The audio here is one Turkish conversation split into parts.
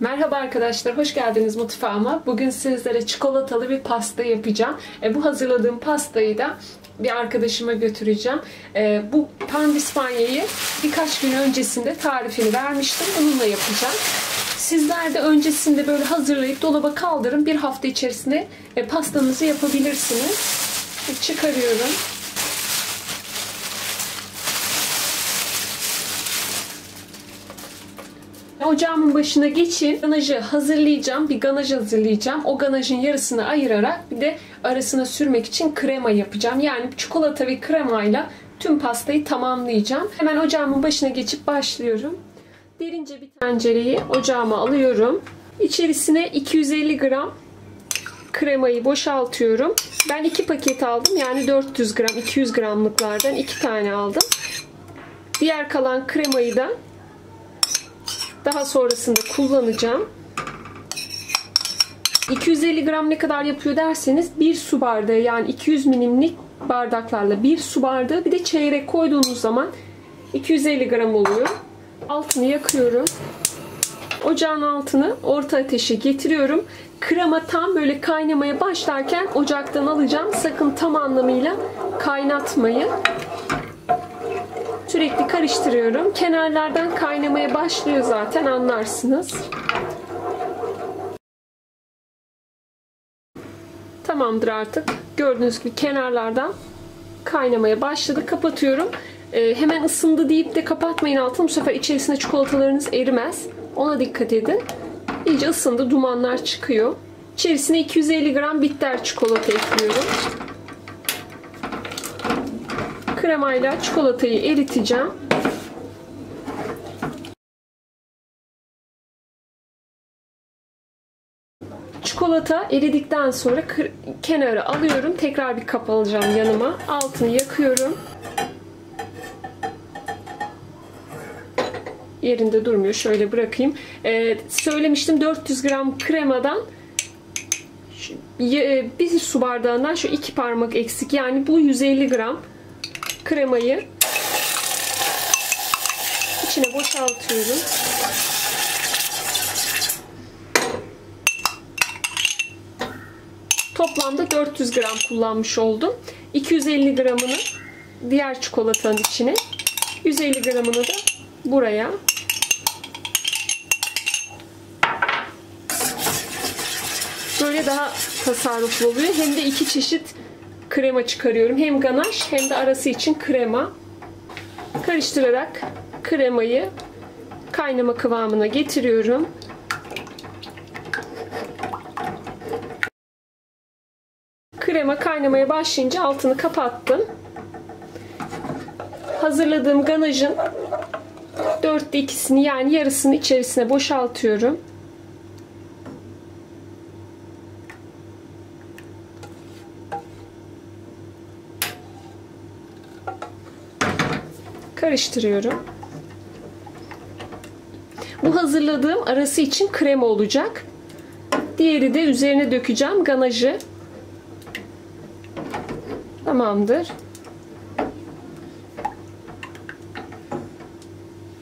Merhaba arkadaşlar, hoş geldiniz mutfağıma. Bugün sizlere çikolatalı bir pasta yapacağım. E, bu hazırladığım pastayı da bir arkadaşıma götüreceğim. E, bu pandispanyayı birkaç gün öncesinde tarifini vermiştim. Bununla yapacağım. Sizler de öncesinde böyle hazırlayıp dolaba kaldırın. Bir hafta içerisinde e, pastanızı yapabilirsiniz. E, çıkarıyorum. Ocağımın başına geçin. Ganajı hazırlayacağım. Bir ganaj hazırlayacağım. O ganajın yarısını ayırarak bir de arasına sürmek için krema yapacağım. Yani çikolata ve kremayla tüm pastayı tamamlayacağım. Hemen ocağımın başına geçip başlıyorum. Derince bir tencereyi ocağıma alıyorum. İçerisine 250 gram kremayı boşaltıyorum. Ben 2 paket aldım. Yani 400 gram, 200 gramlıklardan 2 tane aldım. Diğer kalan kremayı da daha sonrasında kullanacağım. 250 gram ne kadar yapıyor derseniz bir su bardağı yani 200 milimlik bardaklarla bir su bardağı bir de çeyrek koyduğunuz zaman 250 gram oluyor. Altını yakıyorum. Ocağın altını orta ateşe getiriyorum. Krema tam böyle kaynamaya başlarken ocaktan alacağım. Sakın tam anlamıyla kaynatmayın. Sürekli karıştırıyorum. Kenarlardan kaynamaya başlıyor zaten anlarsınız. Tamamdır artık. Gördüğünüz gibi kenarlardan kaynamaya başladı. Kapatıyorum. Ee, hemen ısındı deyip de kapatmayın altını. Bu sefer içerisinde çikolatalarınız erimez. Ona dikkat edin. İyice ısındı. Dumanlar çıkıyor. İçerisine 250 gram bitter çikolata ekliyorum kremayla çikolatayı eriteceğim. Çikolata eridikten sonra kenara alıyorum. Tekrar bir kap alacağım yanıma. Altını yakıyorum. Yerinde durmuyor. Şöyle bırakayım. Ee, söylemiştim 400 gram kremadan e, bir su bardağından şu iki parmak eksik. Yani bu 150 gram kremayı içine boşaltıyorum. Toplamda 400 gram kullanmış oldum. 250 gramını diğer çikolatanın içine, 150 gramını da buraya. Böyle daha tasarruflu oluyor. Hem de iki çeşit krema çıkarıyorum. Hem ganaj hem de arası için krema. Karıştırarak kremayı kaynama kıvamına getiriyorum. Krema kaynamaya başlayınca altını kapattım. Hazırladığım ganajın dörtte ikisini yani yarısını içerisine boşaltıyorum. Karıştırıyorum. Bu hazırladığım arası için krema olacak. Diğeri de üzerine dökeceğim ganajı. Tamamdır.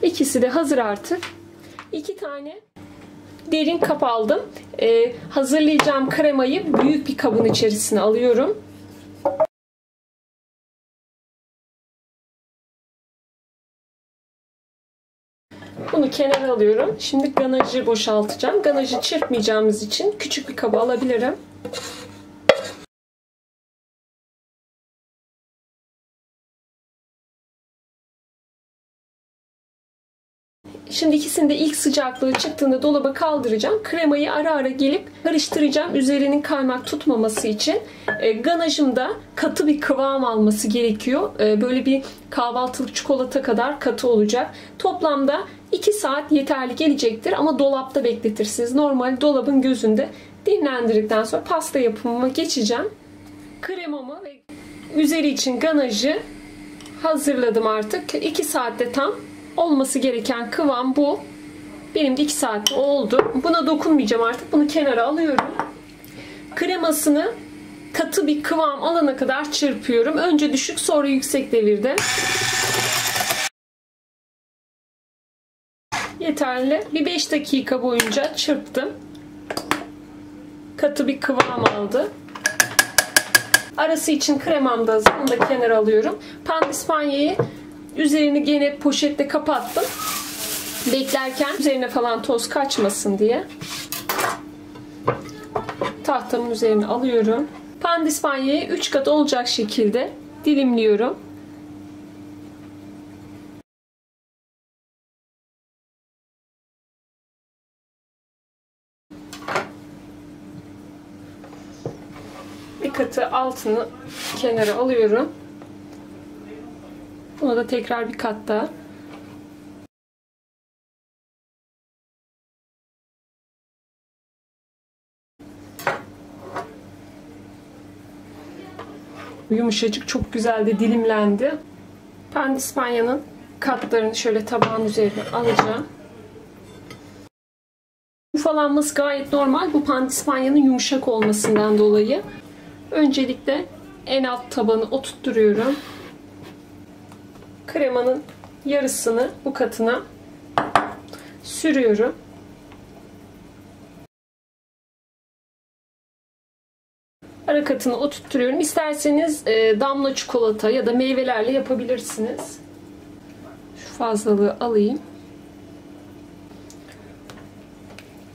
İkisi de hazır artık. İki tane derin kap aldım. Ee, hazırlayacağım kremayı büyük bir kabın içerisine alıyorum. Bunu kenara alıyorum. Şimdi ganajı boşaltacağım. Ganajı çırpmayacağımız için küçük bir kaba alabilirim. Şimdi ikisini de ilk sıcaklığı çıktığında dolaba kaldıracağım. Kremayı ara ara gelip karıştıracağım. Üzerinin kaymak tutmaması için. E, ganajımda katı bir kıvam alması gerekiyor. E, böyle bir kahvaltılık çikolata kadar katı olacak. Toplamda 2 saat yeterli gelecektir ama dolapta bekletirsiniz. Normal dolabın gözünde dinlendirdikten sonra pasta yapımıma geçeceğim. Kremamı ve üzeri için ganajı hazırladım artık. 2 saatte tam olması gereken kıvam bu. Benim de 2 saatte oldu. Buna dokunmayacağım artık. Bunu kenara alıyorum. Kremasını katı bir kıvam alana kadar çırpıyorum. Önce düşük sonra yüksek devirde. yeterli. Bir 5 dakika boyunca çırptım. Katı bir kıvam aldı. Arası için kremam da hazır. Onu da kenara alıyorum. Pandispanyayı üzerini gene poşetle kapattım. Beklerken üzerine falan toz kaçmasın diye. Tahtamın üzerine alıyorum. Pandispanyayı 3 kat olacak şekilde dilimliyorum. Bir katı altını kenara alıyorum. Buna da tekrar bir kat daha. Yumuşacık çok güzel de dilimlendi. Pandispanyanın katlarını şöyle tabağın üzerine alacağım. Ufalanması gayet normal. Bu pandispanyanın yumuşak olmasından dolayı. Öncelikle en alt tabanı oturtturuyorum. Kremanın yarısını bu katına sürüyorum. Ara katını oturtturuyorum. İsterseniz e, damla çikolata ya da meyvelerle yapabilirsiniz. Şu fazlalığı alayım.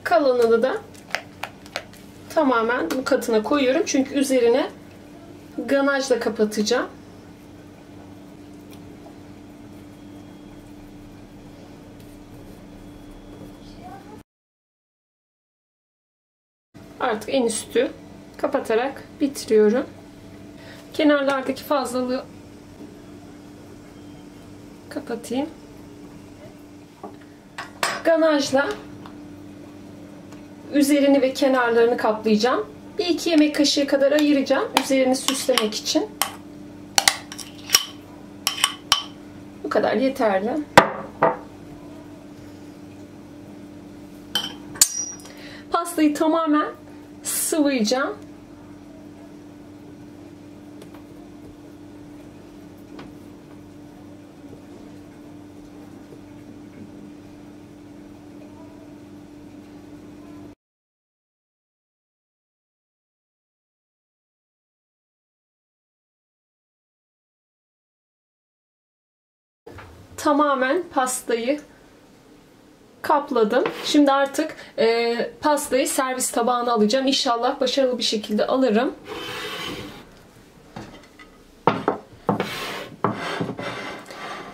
Kalanını da tamamen bu katına koyuyorum. Çünkü üzerine ganajla kapatacağım. Artık en üstü kapatarak bitiriyorum. Kenarlardaki fazlalığı kapatayım. Ganajla üzerini ve kenarlarını kaplayacağım. Bir iki yemek kaşığı kadar ayıracağım. Üzerini süslemek için. Bu kadar yeterli. Pastayı tamamen sıvayacağım. tamamen pastayı kapladım. Şimdi artık e, pastayı servis tabağına alacağım. İnşallah başarılı bir şekilde alırım.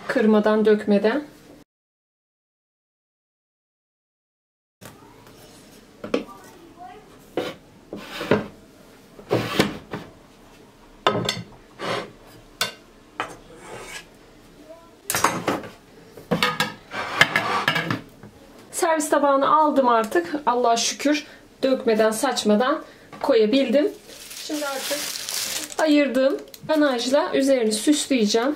Kırmadan, dökmeden. Servis tabağına aldım artık. Allah'a şükür dökmeden saçmadan koyabildim. Şimdi artık ayırdığım ganajla üzerini süsleyeceğim.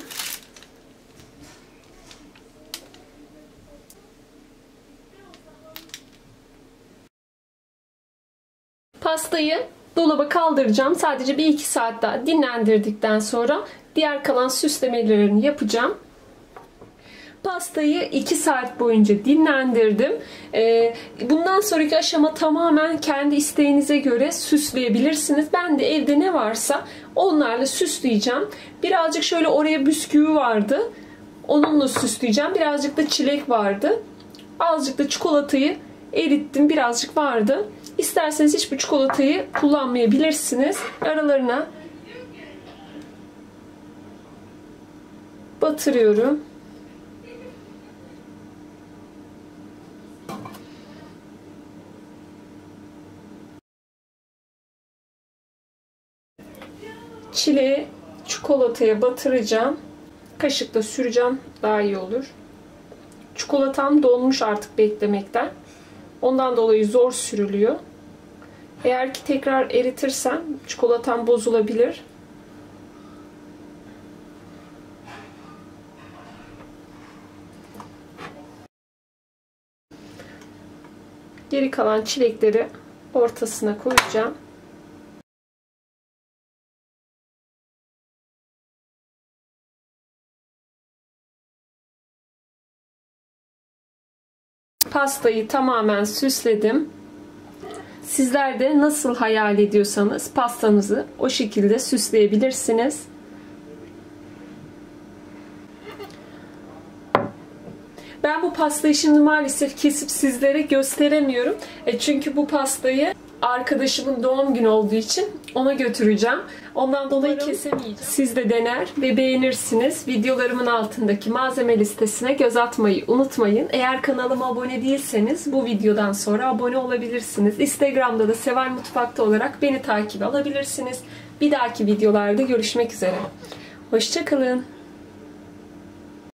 Pastayı dolaba kaldıracağım. Sadece 1-2 saat daha dinlendirdikten sonra diğer kalan süslemelerini yapacağım. Pastayı 2 saat boyunca dinlendirdim. Ee, bundan sonraki aşama tamamen kendi isteğinize göre süsleyebilirsiniz. Ben de evde ne varsa onlarla süsleyeceğim. Birazcık şöyle oraya bisküvi vardı. Onunla süsleyeceğim. Birazcık da çilek vardı. Azıcık da çikolatayı erittim. Birazcık vardı. İsterseniz hiçbir çikolatayı kullanmayabilirsiniz. Aralarına batırıyorum. Çileği çikolataya batıracağım. Kaşıkla süreceğim. Daha iyi olur. Çikolatam donmuş artık beklemekten. Ondan dolayı zor sürülüyor. Eğer ki tekrar eritirsem çikolatam bozulabilir. Geri kalan çilekleri ortasına koyacağım. Pastayı tamamen süsledim. Sizler de nasıl hayal ediyorsanız pastanızı o şekilde süsleyebilirsiniz. Ben bu pastayı şimdi maalesef kesip sizlere gösteremiyorum. E çünkü bu pastayı arkadaşımın doğum günü olduğu için ona götüreceğim. Ondan dolayı kesemeyeceğim. Siz de dener ve beğenirsiniz. Videolarımın altındaki malzeme listesine göz atmayı unutmayın. Eğer kanalıma abone değilseniz bu videodan sonra abone olabilirsiniz. Instagram'da da Seval Mutfak'ta olarak beni takip alabilirsiniz. Bir dahaki videolarda görüşmek üzere. Hoşçakalın.